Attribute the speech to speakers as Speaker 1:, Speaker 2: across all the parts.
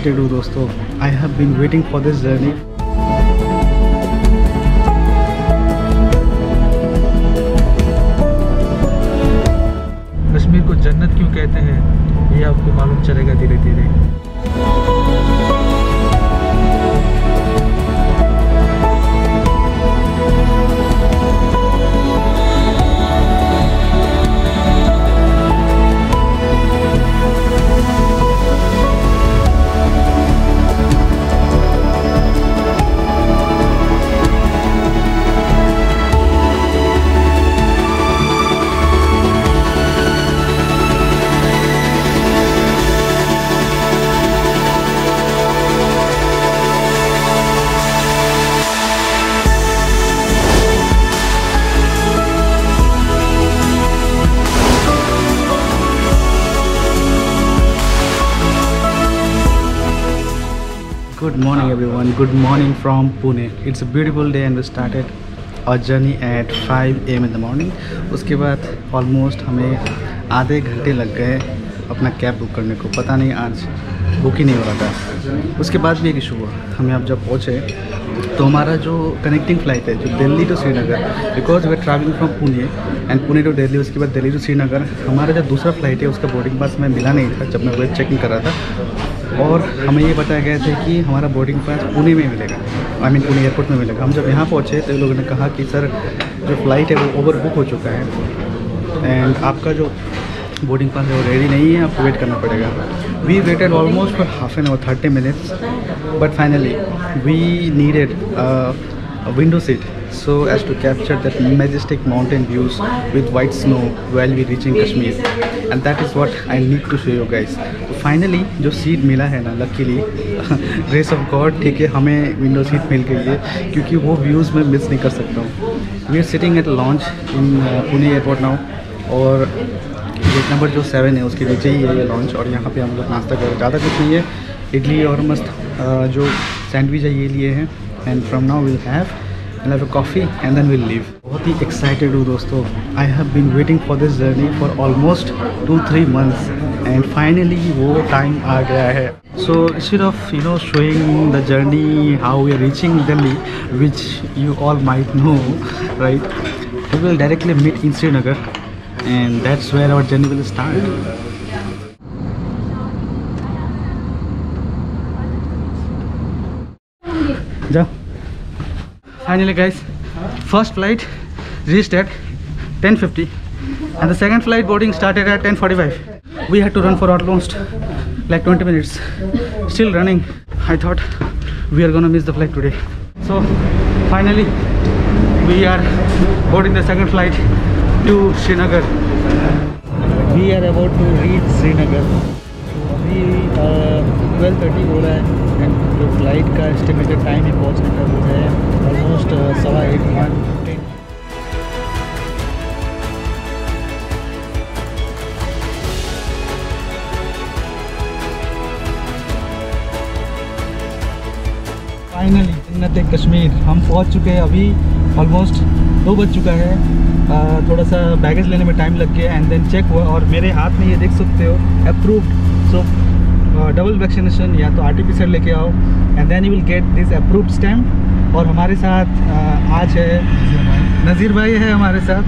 Speaker 1: Excited हूँ दोस्तों। I have been waiting for this journey Kashmir को जन्नत क्यों कहते हैं, ये आपको मालूम चलेगा धीरे धीरे Good morning, everyone. Good morning from Pune. It's a beautiful day and we started our journey at 5 am in the morning. उसके बाद ऑलमोस्ट हमें आधे घंटे लग गए अपना कैब बुक करने को पता नहीं आज बुक ही नहीं हो रहा था उसके बाद भी एक इशू हुआ हमें अब जब पहुँचे तो हमारा जो कनेक्टिंग फ़्लाइट है, जो Delhi to Srinagar because we travelling from Pune and Pune to Delhi उसके बाद दिल्ली टू श्रीनगर, हमारा जो दूसरा फ़्लाइट है, उसका बोर्डिंग पास हमें मिला नहीं था जब मैं वेब चेकिंग कर रहा था और हमें ये बताया गया था कि हमारा बोर्डिंग पास पुणे में मिलेगा। आई मीन पुणे एयरपोर्ट में मिलेगा। हम जब यहाँ पहुँचे तो लोगों ने कहा कि, सर, जो फ़्लाइट है वो ओवर बुक हो चुका है एंड आपका जो बोर्डिंग पास है वो रेडी नहीं है, आपको वेट करना पड़ेगा। We waited almost for half an hour thirty minutes but finally we needed window seat so as to capture that majestic mountain views with white snow while we reaching Kashmir. And that is what I need to show you guys. Finally जो seat मिला है ना luckily race of God ठीक है, हमें window seat मिल गई है, क्योंकि वो व्यूज़ मैं मिस नहीं कर सकता हूँ। We are sitting at lounge in Pune airport now और गेट नंबर जो सेवन है, उसके नीचे ही है ये लॉन्च और यहाँ पे हम लोग नाश्ता कर ज़्यादा कुछ नहीं है। इडली और मस्त जो सैंडविच है, ये लिए हैं। And from now will have and have coffee and then will leave बहुत ही एक्साइटेड हूँ दोस्तों I have been waiting for this journey for almost two three months and finally वो टाइम आ गया है so instead of you know showing the journey how we are reaching Delhi which you all might know right we will directly meet in Srinagar and that's where our journey will start जाओ finally guys first flight reached at 10:50 and the second flight boarding started at 10:45 we had to run for almost like 20 minutes still running i thought we are gonna miss the flight today so finally we are boarding the second flight to srinagar we are about to reach srinagar तो अभी twelve thirty हो रहा है and जो flight का estimated time है पहुँचने का वो है ऑलमोस्ट सवा एट वन फिफ्टीन फाइनली जन्नत कश्मीर। हम पहुँच चुके हैं अभी ऑलमोस्ट दो बज चुका है। आ, थोड़ा सा बैगेज लेने में टाइम लग गया एंड देन चेक हुआ और मेरे हाथ में ये देख सकते हो अप्रूव्ड सो डबल वैक्सीनेशन या तो आर टी लेके आओ and then you will get this approve stamp और हमारे साथ आज है नज़ीर भाई। है हमारे साथ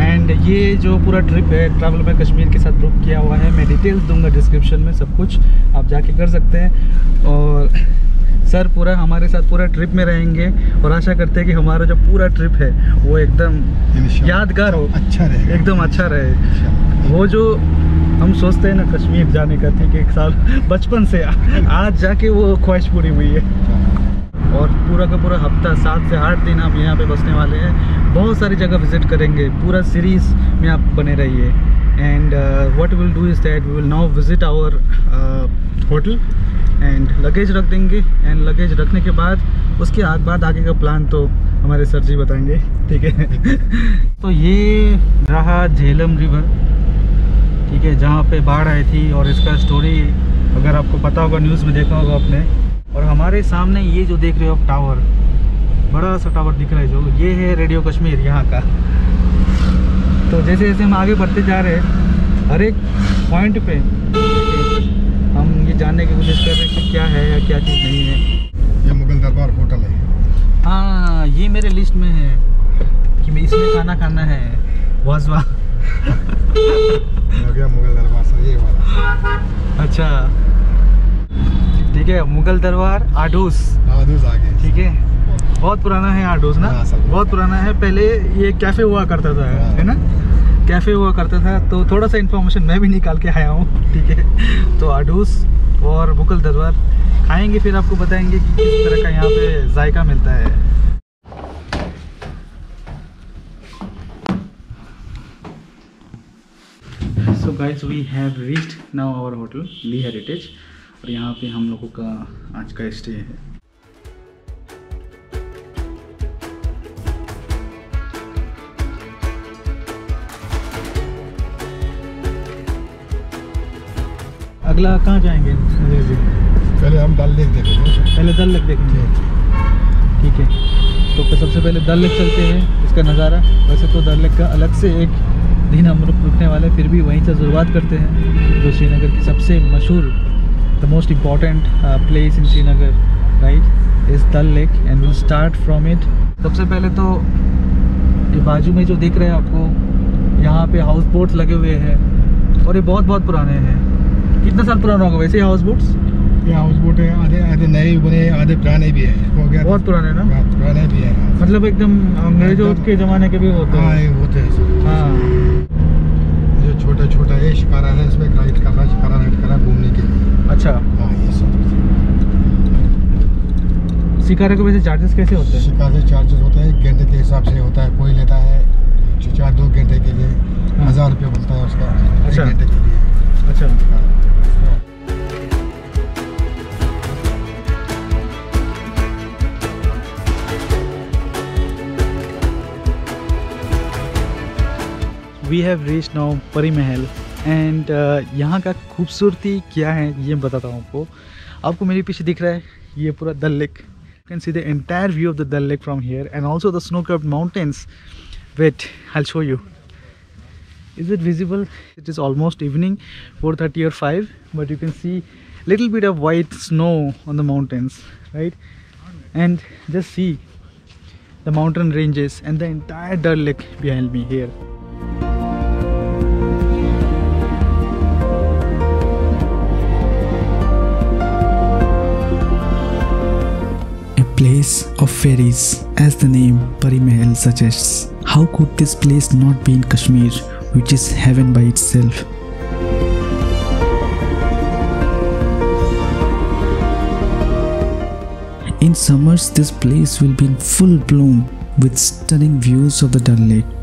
Speaker 1: एंड ये जो पूरा ट्रिप है ट्रैवल में कश्मीर के साथ बुक किया हुआ है मैं डिटेल्स दूँगा डिस्क्रिप्शन में सब कुछ आप जाके कर सकते हैं। और सर पूरा हमारे साथ पूरा ट्रिप में रहेंगे और आशा करते हैं कि हमारा जो पूरा ट्रिप है वो एकदम यादगार हो।
Speaker 2: अच्छा रहे
Speaker 1: एकदम अच्छा रहे। वो जो हम सोचते हैं ना, कश्मीर जाने का ठीक एक साल बचपन से। आज जाके वो ख्वाहिश पूरी हुई है। और पूरा का पूरा हफ़्ता, सात से आठ दिन आप यहाँ पे बसने वाले हैं। बहुत सारी जगह विज़िट करेंगे। पूरा सीरीज़ में आप बने रहिए। And what will do is that we will now visit our hotel and luggage रख देंगे। एंड लगेज रखने के बाद, उसके आग बाद आगे का प्लान तो हमारे सर जी बताएँगे। ठीक है? तो ये रहा झेलम रिवर ठीक है जहाँ पे बाढ़ आई थी और इसका स्टोरी अगर आपको पता होगा न्यूज़ में देखा होगा आपने। और हमारे सामने ये जो देख रहे हो आप टावर बड़ा सा टावर दिख रहा है जो। ये है रेडियो कश्मीर यहाँ का। तो जैसे जैसे हम आगे बढ़ते जा रहे हैं हर एक पॉइंट पे हम ये जानने की कोशिश कर रहे हैं कि क्या है या क्या चीज़ नहीं है।
Speaker 2: ये मुगल दरबार होटल है।
Speaker 1: हाँ ये मेरे लिस्ट में है कि मैं इसमें खाना खाना है। वाजवा
Speaker 2: हो गया मुगल दरबार सर ये वाला
Speaker 1: अच्छा। ठीक है मुगल दरबार आडूस।
Speaker 2: आदूस आगे।
Speaker 1: ठीक है। बहुत पुराना है आडूस ना?
Speaker 2: हाँ,
Speaker 1: बहुत पुराना है। पहले ये कैफ़े हुआ करता था
Speaker 2: हाँ।
Speaker 1: है ना? कैफ़े हुआ करता था तो थोड़ा सा इन्फॉर्मेशन मैं भी निकाल के आया हूँ ठीक है? तो आडूस और मुगल दरबार। खाएँगे फिर आपको बताएँगे कि किस तरह का यहाँ पे जायका मिलता है so guys we have reached now our hotel Lee heritage और यहाँ पे हम लोगों का आज का स्टे है। अगला कहाँ जाएँगे? जी
Speaker 2: पहले हम डल लेक देखेंगे।
Speaker 1: पहले दल लेक देखेंगे। ठीक है। तो सबसे पहले दल लेक चलते हैं इसका नज़ारा। वैसे तो दल लेक का अलग से एक दिन हम रुक रुकने वाले फिर भी वहीं से शुरुआत करते हैं। जो श्रीनगर की सबसे मशहूर the most important place in Srinagar right is Dal lake and will start from it सबसे पहले तो ये बाजू में जो दिख रहे हैं आपको यहाँ पे हाउस बोट्स लगे हुए हैं और ये बहुत बहुत पुराने हैं। कितना साल पुराना होगा वैसे हाउस बोट्स
Speaker 2: ये हाउस बोट है आधे आधे नए भी बने आधे पुराने भी हैं। हो गया
Speaker 1: बहुत पुराने ना?
Speaker 2: हाँ, पुराने भी हैं।
Speaker 1: मतलब एकदम अंग्रेज़ों के ज़माने के भी होते
Speaker 2: हाँ।
Speaker 1: हैं
Speaker 2: होते हैं
Speaker 1: हाँ।
Speaker 2: ये शिकारा है इसमें राइड कर रहा है शिकारा राइड कर रहा है घूमने के लिए।
Speaker 1: अच्छा।
Speaker 2: हाँ ये सब
Speaker 1: शिकारे के वैसे चार्जेस कैसे होते हैं?
Speaker 2: शिकार से चार्जेस होते हैं घंटे के हिसाब से होता है कोई लेता है जो चार दो घंटे के लिए
Speaker 1: हाँ।
Speaker 2: हज़ार रुपये बनता है उसका
Speaker 1: अच्छा।
Speaker 2: घंटे के लिए।
Speaker 1: अच्छा।
Speaker 2: हाँ।
Speaker 1: We have reach now and यहाँ का खूबसूरती क्या है, ये मैं बताता हूँ आपको। आपको मेरे पीछे दिख रहा है, ये पूरा Dal lake. Can see the entire view of the Dal lake from here and also the snow cap mountains wait I show you is it visible it is almost evening four thirty और five but you can see little bit of white snow on the mountains right and just see the mountain ranges and the entire Dal lake behind me here
Speaker 3: place of fairies, as the name Pari Mahal suggests. How could this place not be in Kashmir, which is heaven by itself? In summers, this place will be in full bloom with stunning views of the Dal Lake.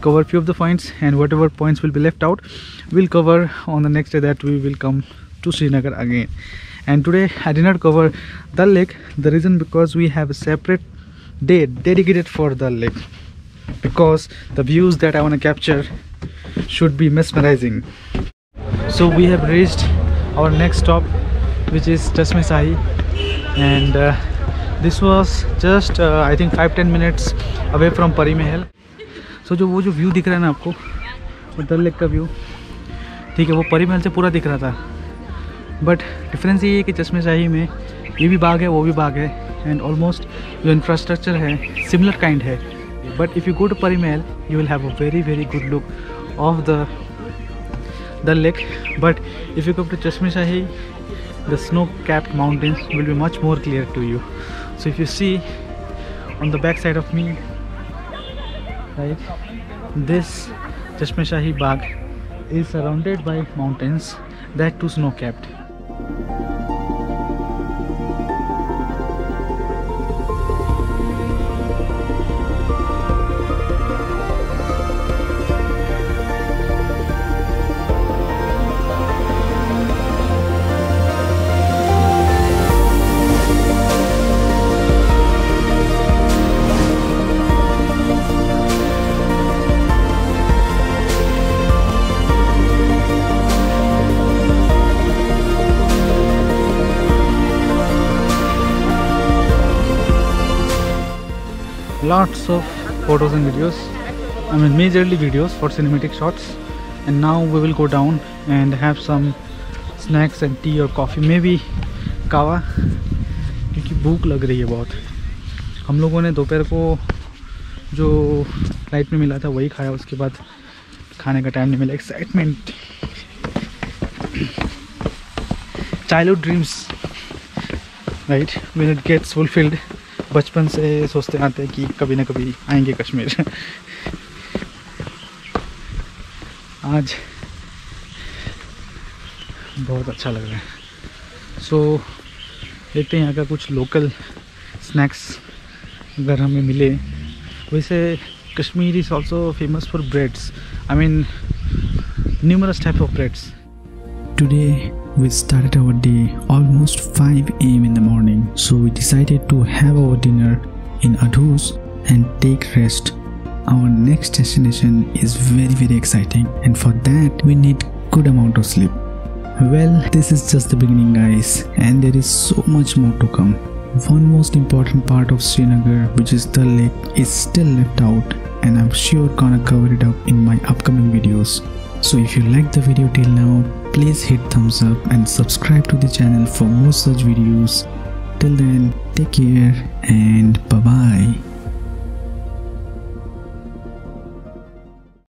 Speaker 1: Cover few of the points and whatever points will be left out we'll cover on the next day that we will come to Srinagar again. And today I did not cover Dal Lake. The reason because we have a separate day dedicated for Dal Lake. Because the views that I want to capture should be mesmerizing. So we have reached our next stop which is Chashme Sahi. And uh, this was just uh, I think 5-10 minutes away from Pari Mahal so जो वो जो view दिख रहा है ना आपको, वो दल लेक का व्यू ठीक है, वो परी महल से पूरा दिख रहा था। बट डिफरेंस ये है कि चश्मे शाही में ये भी बाग है, वो भी बाग है एंड ऑलमोस्ट जो इंफ्रास्ट्रक्चर है सिमिलर काइंड है। But if you go to Pari Mahal you will have a very very good look of the the lake. But if you come to Chashme Shahi the snow capped mountains will be much more clear to you. So, if you see on the back side of me this Chashme Shahi Bagh is surrounded by mountains that too snow capped lots of photos and videos I mean majorly videos for cinematic shots and now we will go down and have some snacks and tea or coffee maybe कावा क्योंकि भूख लग रही है बहुत हम लोगों ने दोपहर को जो फ़्लाइट में मिला था वही खाया उसके बाद खाने का टाइम नहीं मिला excitement childhood dreams right when it gets fulfilled बचपन से सोचते आते हैं कि कभी ना कभी आएँगे कश्मीर। आज बहुत अच्छा लग रहा है। सो so, देखते हैं यहाँ का कुछ लोकल स्नैक्स अगर हमें मिले। वैसे Kashmir is also famous for breads I mean numerous type of breads
Speaker 3: Today we started our day almost 5 am in the morning, so we decided to have our dinner in Adhus and take rest. Our next destination is very very exciting and for that we need good amount of sleep. Well, this is just the beginning guys and there is so much more to come. One most important part of Srinagar which is the lake is still left out and I'm sure gonna cover it up in my upcoming videos. So if you liked the video till now, please hit thumbs up and subscribe to the channel for more such videos. Till then, take care and bye bye.